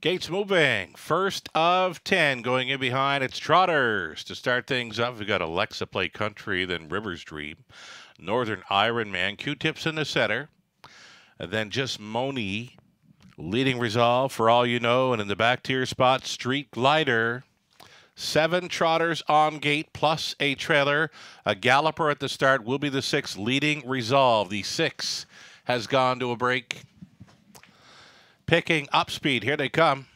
Gates moving. First of 10 going in behind. It's Trotters. To start things up, we've got Alexa Play Country, then Rivers Dream, Northern Iron Man, Q Tips in the center, and then just Moni leading resolve for all you know. And in the back tier spot, Street Glider. Seven trotters on gate plus a trailer. A galloper at the start will be the six leading resolve. The six has gone to a break picking up speed. Here they come.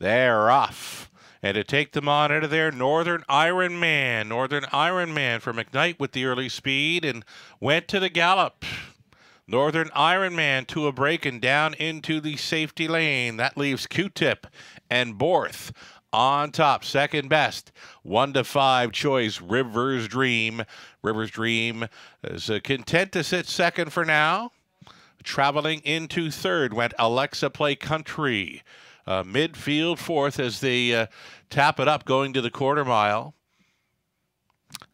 They're off. And to take them on out of there, Northern Iron Man. Northern Iron Man for McKnight with the early speed and went to the gallop. Northern Iron Man to a break and down into the safety lane. That leaves Q-Tip and Borth on top, second best. One to five choice, Rivers Dream. Rivers Dream is uh, content to sit second for now. Traveling into third went Alexa Play Country. Uh, midfield fourth as they uh, tap it up going to the quarter mile.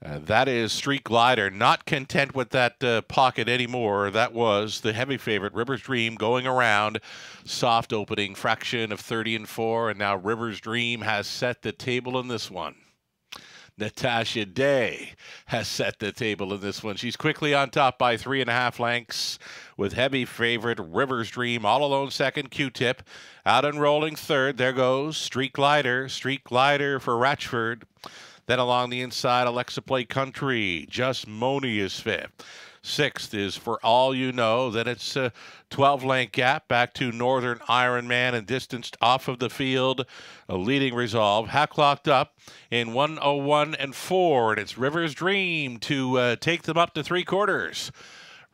Uh, that is Street Glider. Not content with that uh, pocket anymore. That was the heavy favorite, Rivers Dream, going around. Soft opening, fraction of 30 and 4. And now Rivers Dream has set the table in this one. Natasha Day has set the table in this one. She's quickly on top by three and a half lengths with heavy favorite Rivers Dream all alone second. Q-Tip out and rolling third. There goes Street Glider. Street Glider for Ratchford. Then along the inside, Alexa Play Country. Just Moni is fifth. Sixth is For All You Know. Then it's a 12 length gap back to Northern Iron Man and distanced off of the field. A leading resolve. Hack locked up in 101 and 4. And it's Rivers Dream to uh, take them up to three quarters.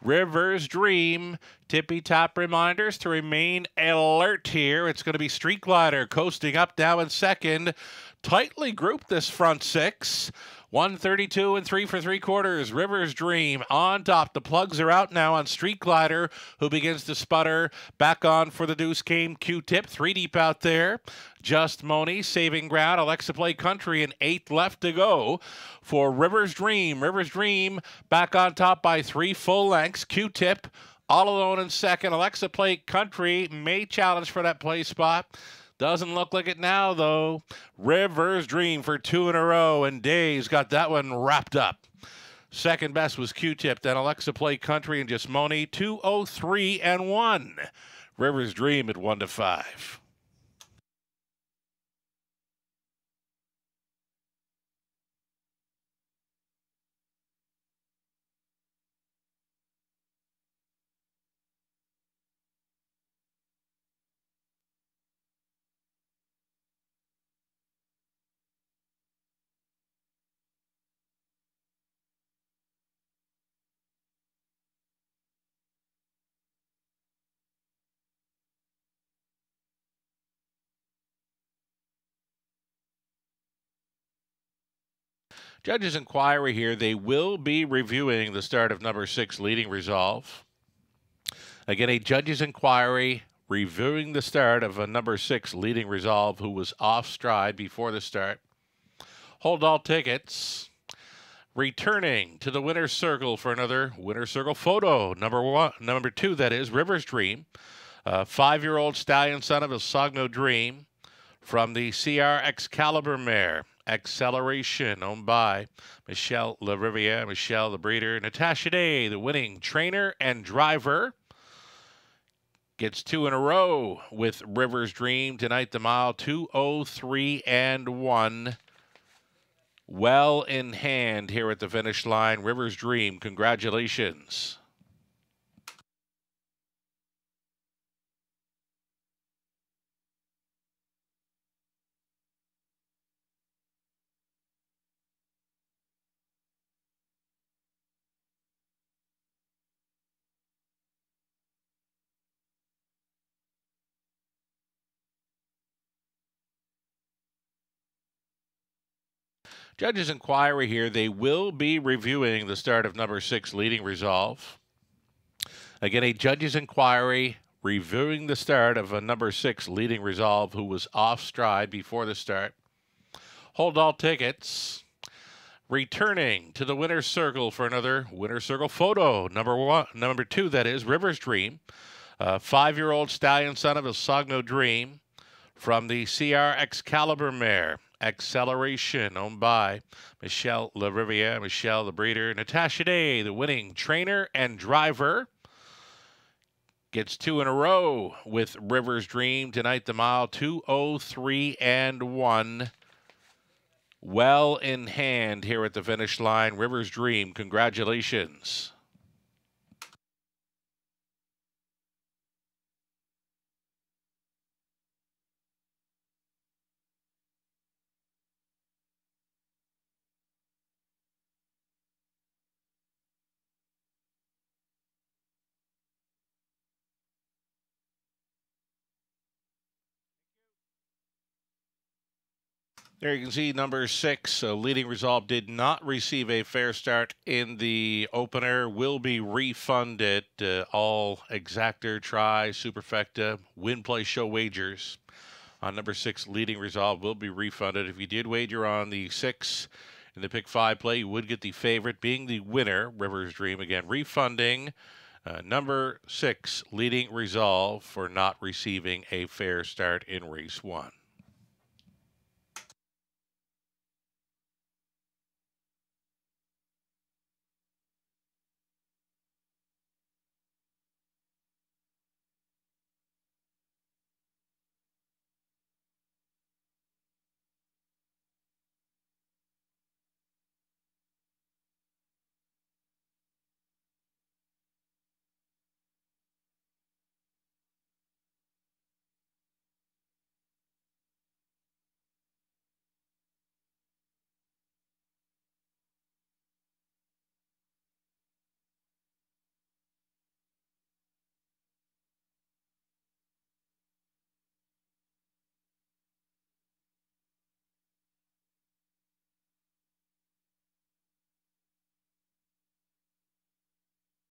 Rivers Dream. Tippy top reminders to remain alert here. It's going to be Street Glider coasting up now in second tightly grouped this front six. 132 and three for three quarters. Rivers Dream on top. The plugs are out now on Street Glider, who begins to sputter. Back on for the deuce came Q Tip. Three deep out there. Just Moni saving ground. Alexa Play Country and eight left to go for Rivers Dream. Rivers Dream back on top by three full lengths. Q Tip all alone in second. Alexa Play Country may challenge for that play spot. Doesn't look like it now, though. Rivers Dream for two in a row, and Days got that one wrapped up. Second best was Q-Tip, then Alexa Play Country and just Moni, 203 and 1. Rivers Dream at 1 to 5. Judge's inquiry here. They will be reviewing the start of number six, Leading Resolve. Again, a judge's inquiry reviewing the start of a number six, Leading Resolve, who was off stride before the start. Hold all tickets. Returning to the winner's circle for another winner's circle photo. Number one, number two, that is Rivers Dream, five-year-old stallion son of a Sogno Dream from the CR Excalibur mare. Acceleration, owned by Michelle LaRiviere, Michelle the breeder, Natasha Day, the winning trainer and driver. Gets two in a row with Rivers Dream tonight. The mile 203 and 1. Well in hand here at the finish line. Rivers Dream, congratulations. Judge's inquiry here. They will be reviewing the start of number six, Leading Resolve. Again, a judge's inquiry reviewing the start of a number six, Leading Resolve, who was off stride before the start. Hold all tickets. Returning to the winner's circle for another winner's circle photo. Number one, number two, that is Rivers Dream, a five-year-old stallion son of a Sogno Dream from the CR Excalibur mare. Acceleration, owned by Michelle LaRiviere, Michelle the breeder, Natasha Day, the winning trainer and driver. Gets two in a row with Rivers Dream tonight. The mile 203 and 1. Well in hand here at the finish line. Rivers Dream, congratulations. There you can see number six, uh, leading resolve, did not receive a fair start in the opener, will be refunded. Uh, all exactor, try, superfecta, win, play, show wagers on number six, leading resolve, will be refunded. If you did wager on the six in the pick five play, you would get the favorite being the winner, Rivers Dream. Again, refunding. Uh, number six, leading resolve for not receiving a fair start in race one.